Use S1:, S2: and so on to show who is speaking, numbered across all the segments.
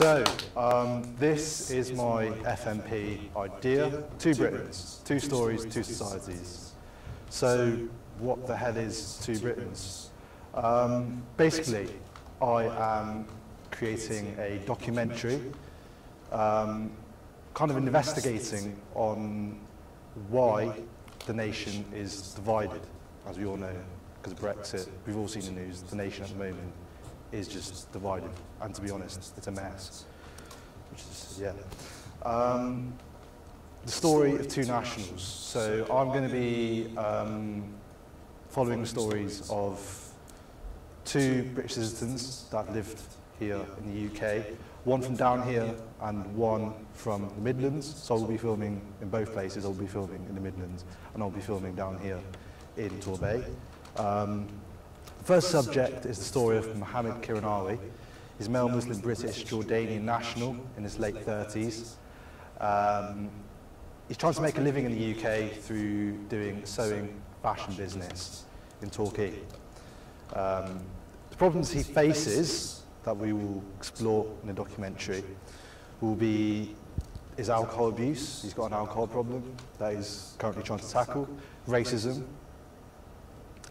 S1: So, um, this is my FMP idea. Two Britons, two stories, two societies. So, what the hell is Two Britons? Um, basically, I am creating a documentary, um, kind of investigating on why the nation is divided, as we all know, because of Brexit. We've all seen the news. The nation at the moment is just divided, and to be honest, it's a mess. Which is, yeah. Um, the story of two nationals. So I'm going to be um, following the stories of two British citizens that lived here in the UK, one from down here and one from the Midlands. So I'll be filming in both places. I'll be filming in the Midlands and I'll be filming down here in Torbay. Um, the first subject is the story of Mohammed Kiranawi. He's a male Muslim British Jordanian national in his late 30s. Um, he's trying to make a living in the UK through doing sewing fashion business in Torquay. Um, the problems he faces that we will explore in the documentary will be his alcohol abuse. He's got an alcohol problem that he's currently trying to tackle, racism,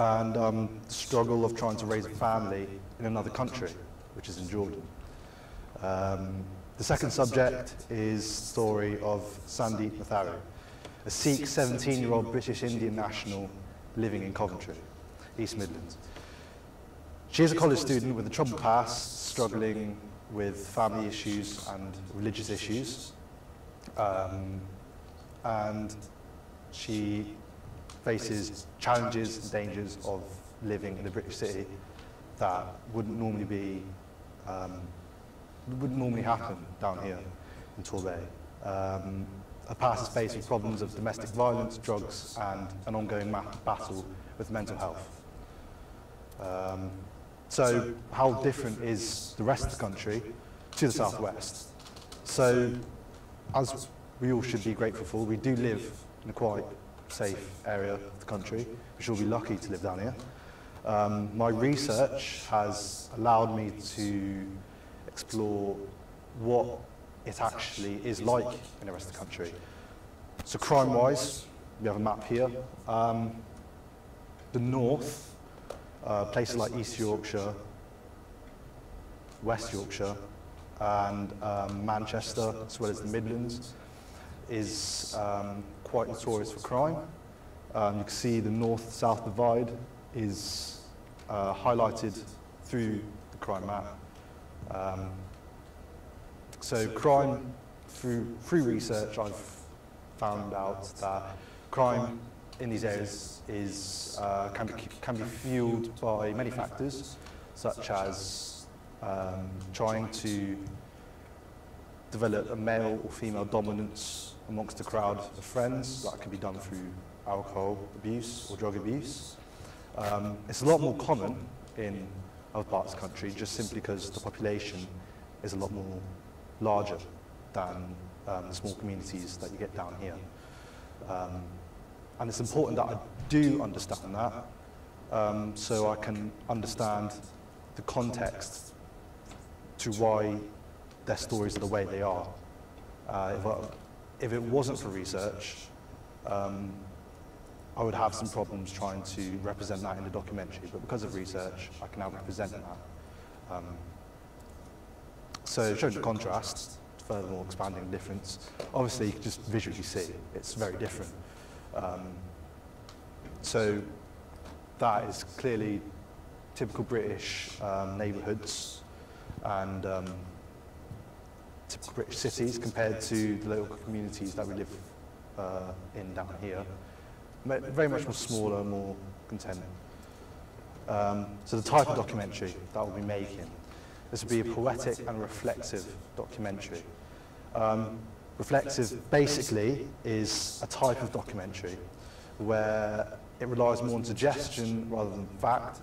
S1: and um, the struggle of trying to raise a family in another country, which is in Jordan. Um, the second subject is the story of Sandeep Mathari, a Sikh 17-year-old British Indian national living in Coventry, East Midlands. She is a college student with a troubled past, struggling with family issues and religious issues. Um, and she faces challenges and dangers of living in a British city that wouldn't normally be, um, wouldn't normally happen down here in Torbay. Um, her past is faced with problems of domestic violence, drugs, and an ongoing battle with mental health. Um, so how different is the rest of the country to the southwest? So as we all should be grateful for, we do live in a quite safe area of the country. We should be lucky to live down here. Um, my research has allowed me to explore what it actually is like in the rest of the country. So crime-wise, we have a map here. Um, the north, uh, places like East Yorkshire, West Yorkshire, and um, Manchester, as well as the Midlands, is um, quite notorious for crime. Um, you can see the north-south divide is uh, highlighted through the crime map. Um, so crime, through, through research, I've found out that crime in these areas is, uh, can, be, can be fueled by many factors, such as um, trying to develop a male or female dominance amongst a crowd of friends. That can be done through alcohol abuse or drug abuse. Um, it's a lot more common in other parts of the country just simply because the population is a lot more larger than um, the small communities that you get down here. Um, and it's important that I do understand that um, so I can understand the context to why their stories are the way they are. Uh, if, I, if, it wasn't for research, um, I would have some problems trying to represent that in the documentary, but because of research, I can now represent that. Um, so showing the contrast, furthermore expanding the difference, obviously you can just visually see it's very different. Um, so that is clearly typical British um, neighbourhoods and typical British cities compared to the local communities that we live uh, in down here. Very much more smaller, more content. Um, so the type of documentary that we'll be making, this will be a poetic and reflective documentary. Um, reflective basically is a type of documentary where it relies more on suggestion rather than fact.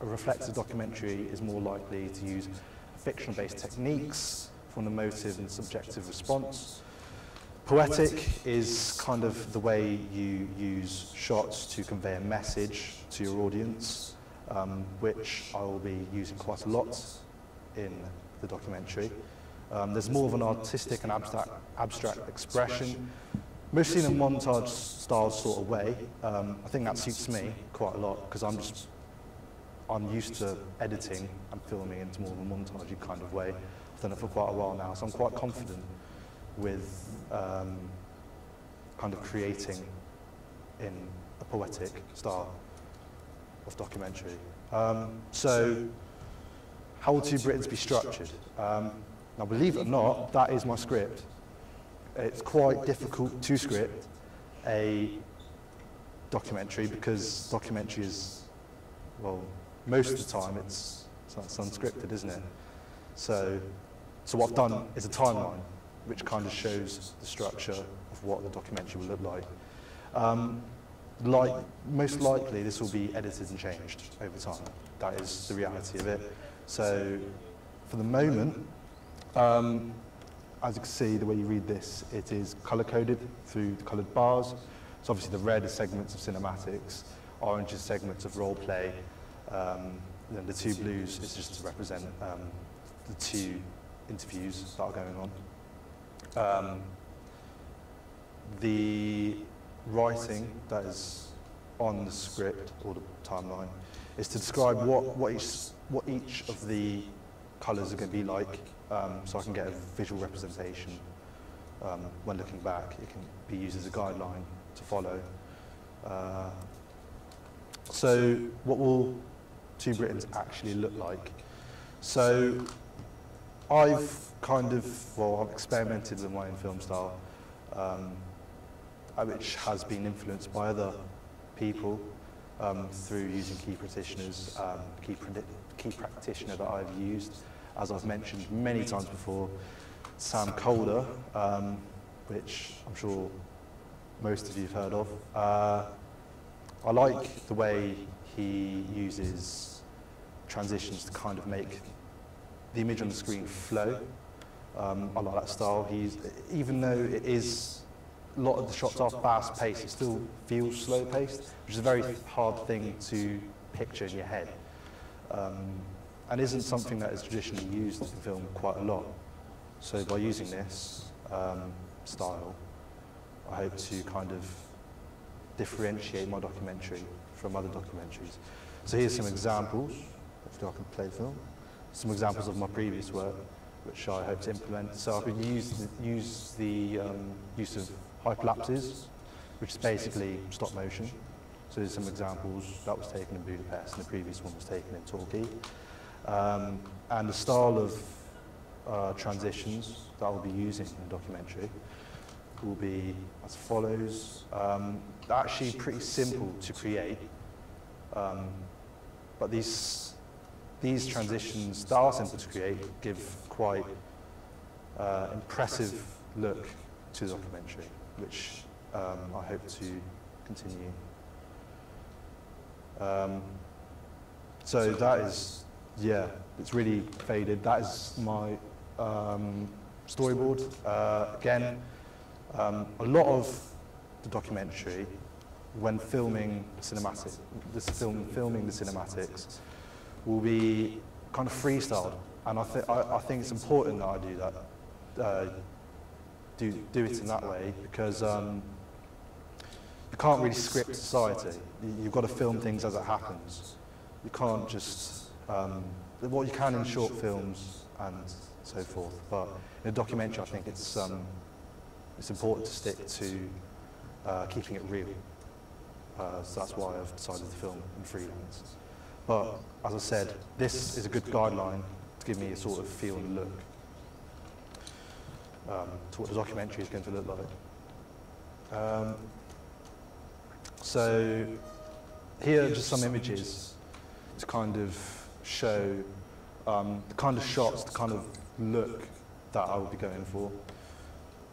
S1: A reflective documentary is more likely to use fictional-based techniques from the motive and subjective response. Poetic is kind of the way you use shots to convey a message to your audience, um, which I will be using quite a lot in the documentary. Um, there's more of an artistic and abstract, abstract expression, mostly in a montage style sort of way. Um, I think that suits me quite a lot because I'm just I'm used to editing and filming into more of a montage kind of way. I've done it for quite a while now, so I'm quite confident with um, kind of creating in a poetic style of documentary. Um, so, how will Two Britons be structured? Um, now, believe it or not, that is my script. It's quite difficult to script a documentary because documentary is, well, most of the time it's, it's unscripted, isn't it? So, so what I've done is a timeline which kind of shows the structure of what the documentary will look like. Um, like, most likely this will be edited and changed over time. That is the reality of it. So for the moment, um, as you can see, the way you read this, it is color-coded through the colored bars. So obviously the red is segments of cinematics, orange is segments of role play, um, then the two blues is just to represent um, the two interviews that are going on. Um, the writing that is on the script or the timeline is to describe what, what, each, what each of the colours are going to be like um, so I can get a visual representation um, when looking back. It can be used as a guideline to follow. Uh, so what will Two Britons actually look like? So I've kind of, well, I've experimented with my own film style, um, uh, which has been influenced by other people um, through using key practitioners, um, key, key practitioner that I've used, as I've mentioned many times before, Sam Kolder, um, which I'm sure most of you have heard of. Uh, I like the way he uses transitions to kind of make the image on the screen flow. Um, I like that style. He's, even though it is, a lot of the shots are fast paced, it still feels slow paced, which is a very hard thing to picture in your head. Um, and isn't something that is traditionally used in film quite a lot. So by using this um, style, I hope to kind of differentiate my documentary from other documentaries. So here's some examples, hopefully I can play film, some examples of my previous work which I hope to implement. So I could use the, use the um, use of hyperlapses, which is basically stop motion. So there's some examples that was taken in Budapest and the previous one was taken in Torquay. Um, and the style of uh, transitions that I'll be using in the documentary will be as follows. Um, actually pretty simple to create, um, but these, these transitions that are simple to create give quite uh, impressive look to the documentary, which um, I hope to continue. Um, so that is, yeah, it's really faded. That is my um, storyboard. Uh, again, um, a lot of the documentary, when filming cinematic, this film, filming the cinematics, will be kind of freestyled. And I, th I, I think it's important that I do that, uh, do, do it in that way, because um, you can't really script society. You've got to film things as it happens. You can't just, um, what you can in short films and so forth, but in a documentary I think it's, um, it's important to stick to uh, keeping it real. Uh, so that's why I've decided to film in freelance. But as I said, this is a good guideline to give me a sort of feel and look um, to what the documentary is going to look like. Um, so here are just some images to kind of show um, the kind of shots, the kind of look that I will be going for.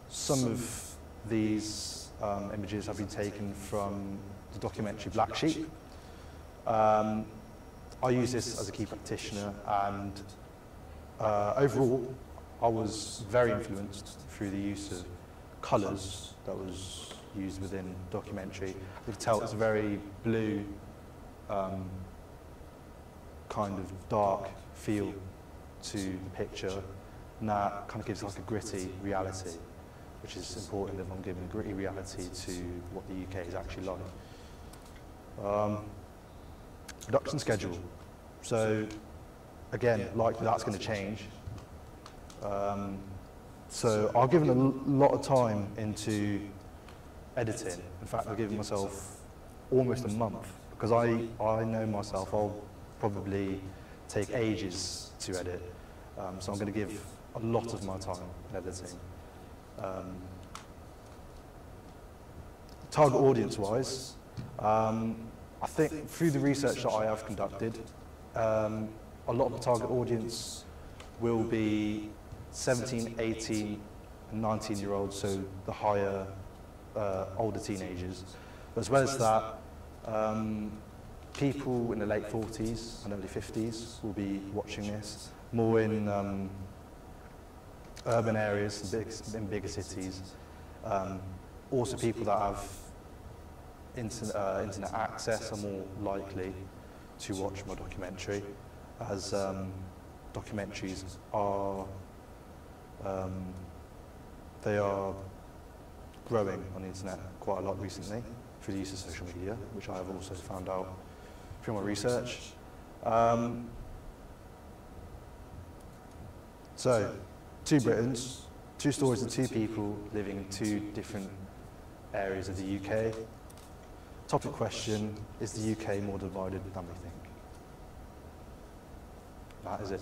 S1: Some of these um, images have been taken from the documentary Black Sheep. Um, I use this as a key practitioner and uh, overall, I was very influenced through the use of colours that was used within documentary. You could tell it's a very blue, um, kind of dark feel to the picture. And that kind of gives like a gritty reality, which is important if I'm giving a gritty reality to what the UK is actually like. Um, production schedule. So again, likely that's going to change. Um, so I've given a lot of time into editing. In fact, I've given myself almost a month because I, I know myself, I'll probably take ages to edit. Um, so I'm going to give a lot of my time in editing. Um, target audience wise, um, I think through the research that I have conducted, um, a lot of the target audience will be 17, 18, and 19 year olds, so the higher, uh, older teenagers. But as well as that, um, people in the late 40s and early 50s will be watching this, more in um, urban areas, in, in bigger cities. Um, also people that have internet, uh, internet access are more likely to watch my documentary, as um, documentaries are um, they are growing on the internet quite a lot recently through the use of social media, which I have also found out through my research. Um, so, two Britons, two stories of two people living in two different areas of the UK. Topic question, is the UK more divided than we think? That is it.